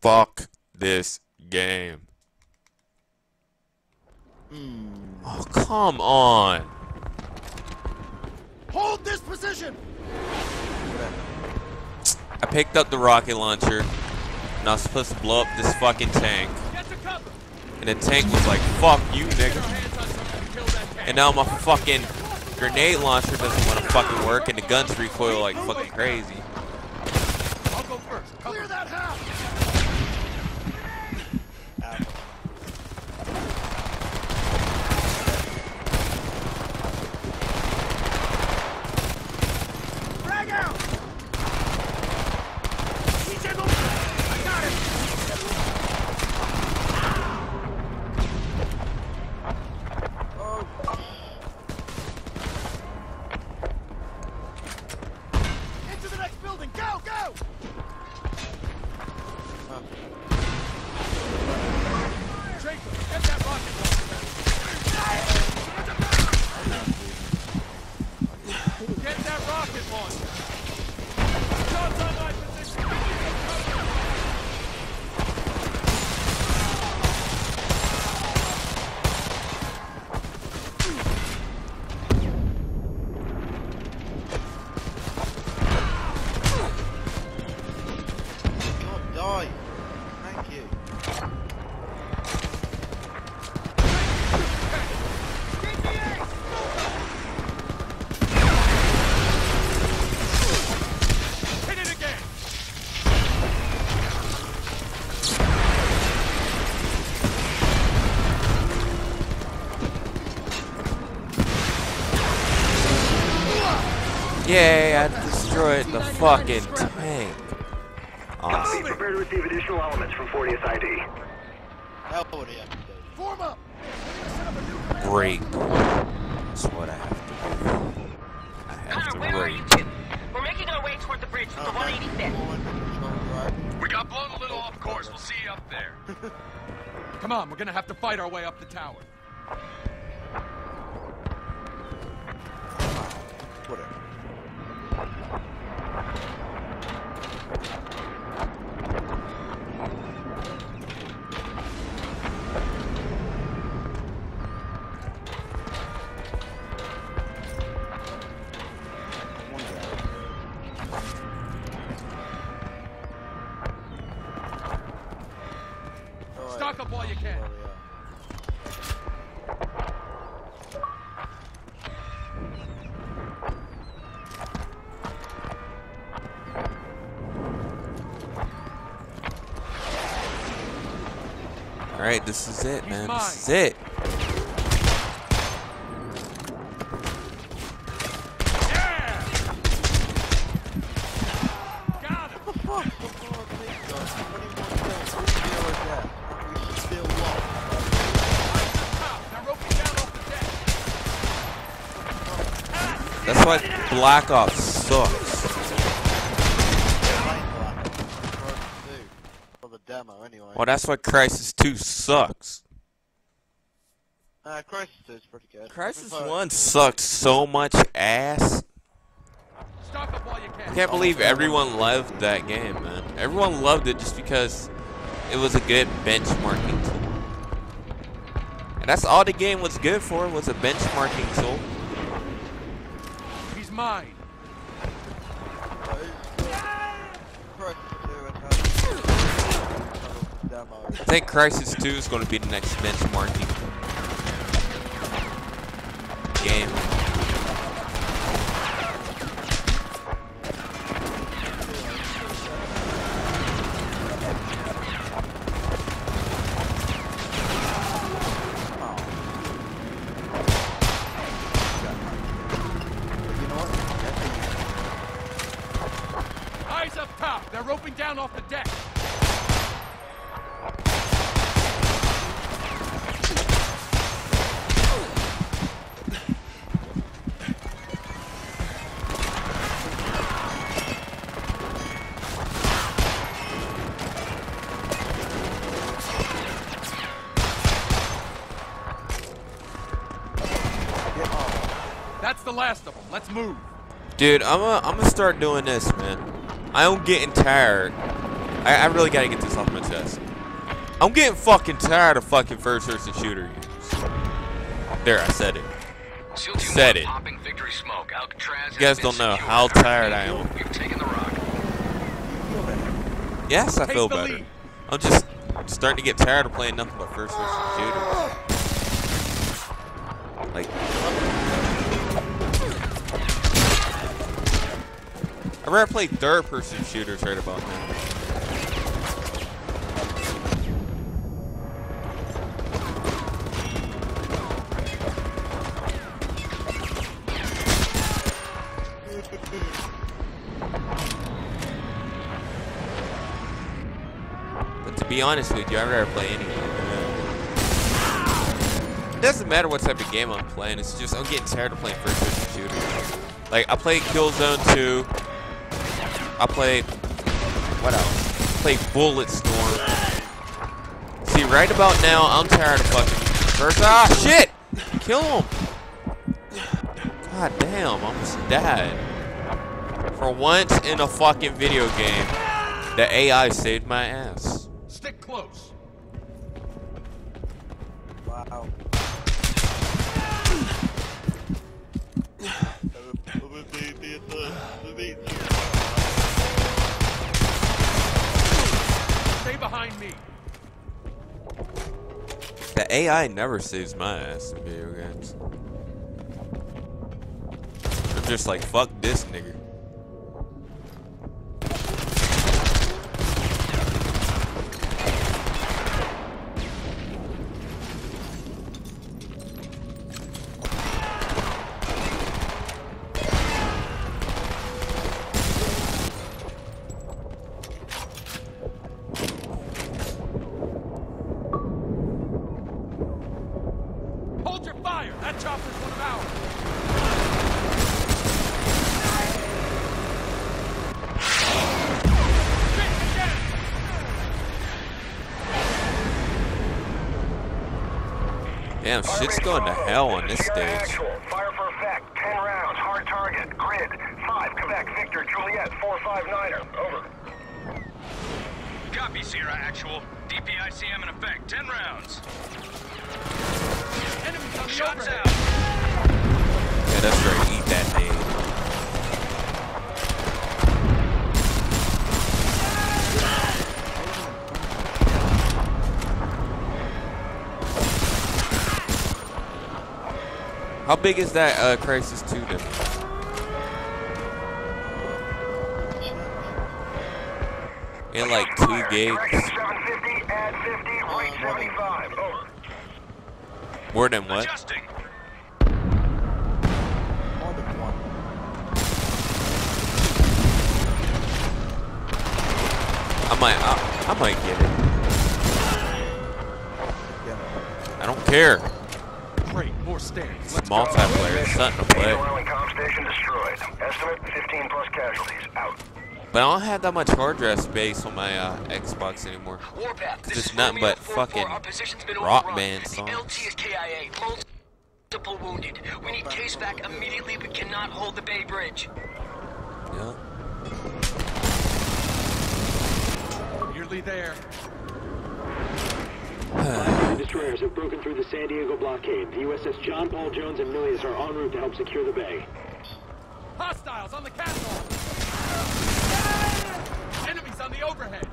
Fuck this game. Hmm. Oh, come on. Hold this position! I picked up the rocket launcher, and I was supposed to blow up this fucking tank. Get to cover! And the tank was like, fuck you, nigga. Hands on something to kill that tank. And now my fucking grenade launcher doesn't want to fucking work, and the guns recoil like fucking crazy. I'll go first. Clear that house! Frag out! DJ move! I got him! Into the next building! Go, go! Draper, get that rocket launcher! Get that rocket launcher! Shots Yay, I destroyed the fucking tank. Awesome. Prepare to receive additional elements from 40th ID. Hell, what you have to do? Form up! Set up a new command Break. That's what I have to do. I have Connor, to where are you break. two? We're making our way toward the bridge from the 185th. Forward, control, right. We got blown a little off course. We'll see you up there. Come on, we're gonna have to fight our way up the tower. While you can. Are. Alright, this is it, man. This is it. Yeah! Got him! Fuck, come on, please, guys. 21 kills, zero death. We should still won. Now rope me down off the deck. That's why Black Ops sucks. For the demo, anyway. Well, that's why Crysis 2 sucks. Uh, Crysis is pretty good. Crysis 1 sucked so much ass. Stock up while you I can. can't believe everyone loved that game, man. Everyone loved it just because it was a good benchmarking tool. And that's all the game was good for, was a benchmarking tool. Mine. Crysis 2 and has demo. I think Crysis 2 is going to be the next benchmarking game. You know what? Eyes up top. They're roping down off the deck. That's the last of them. Let's move. Dude, I'm gonna I'm gonna start doing this, man. I am getting tired I, I really gotta get this off my chest. I'm getting fucking tired of fucking first-person shooter games. There, I said it. Said it. Popping victory smoke. Alcatraz You guys don't know how tired I am. We've taken the rock. Feel better. Yes, I feel better. I'm just starting to get tired of playing nothing but first-person shooters. Like, I'd rather play third-person shooters right about now. But to be honest with you, I'd rather play any. It doesn't matter what type of game I'm playing. It's just I'm getting tired of playing first-person shooters. Like I play Killzone 2. I play what else? I play Bulletstorm. See, right about now, I'm tired of fucking first. Ah, shit! Kill him! God damn, I almost died. For once in a fucking video game, the AI saved my ass. Stick close. Wow. Behind me. The AI never saves my ass in video games. I'm just like, fuck this nigga. Damn, shit's going to hell on this stage. Fire for effect, 10 rounds, hard target, grid, 5, Quebec, Victor, Juliet, 459er, over. Copy, Sierra Actual. DPICM in effect. Ten rounds. On the Shots overhead. out. Yeah, that's right. Eat that How big is that uh, Crysis 2 then? In like two Fire, gigs? 750, add 50, reach 75, over. More than what? Adjusting. More than one. I might, I, I might get it. I don't care. Great, more stairs. It's Let's go. multiplayer. It's something to Main play. oil and comm station destroyed. Estimate 15 plus casualties. Out. But I don't have that much hard drive space on my uh, Xbox anymore. Warpath, Cause it's nothing but fucking Our position's been rock band songs. LT is KIA. Multiple wounded. We need CASEVAC immediately. We cannot hold the Bay Bridge. Yeah. Nearly there. destroyers have broken through the San Diego blockade. The USS John Paul Jones and Milius are en route to help secure the bay. Hostiles on the castle! Enemies on the overhead!